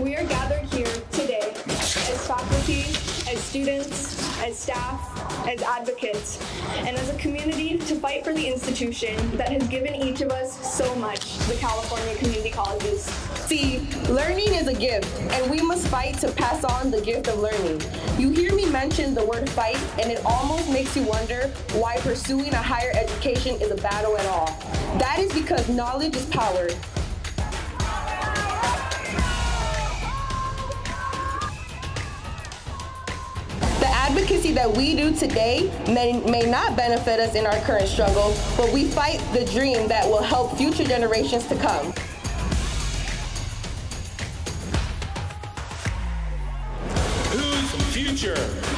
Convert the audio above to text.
We are gathered here today as faculty, as students, as staff, as advocates, and as a community to fight for the institution that has given each of us so much, the California Community Colleges. See, learning is a gift, and we must fight to pass on the gift of learning. You hear me mention the word fight, and it almost makes you wonder why pursuing a higher education is a battle at all. That is because knowledge is power, advocacy that we do today may, may not benefit us in our current struggle, but we fight the dream that will help future generations to come. Whose future